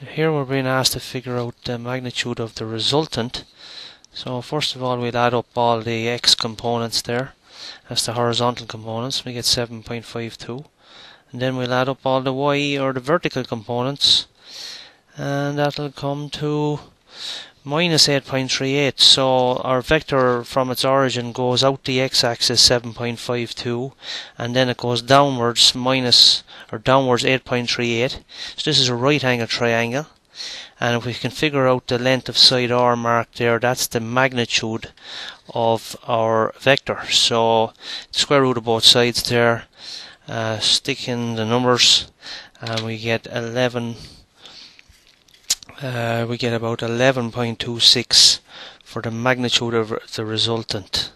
Here we're being asked to figure out the magnitude of the resultant. So first of all we'll add up all the x components there. That's the horizontal components. We get 7.52. And then we'll add up all the y or the vertical components. And that'll come to minus 8.38 so our vector from its origin goes out the x-axis 7.52 and then it goes downwards minus or downwards 8.38 so this is a right angle triangle and if we can figure out the length of side R marked there that's the magnitude of our vector. So square root of both sides there uh, stick in the numbers and we get 11 uh, we get about 11.26 for the magnitude of the resultant.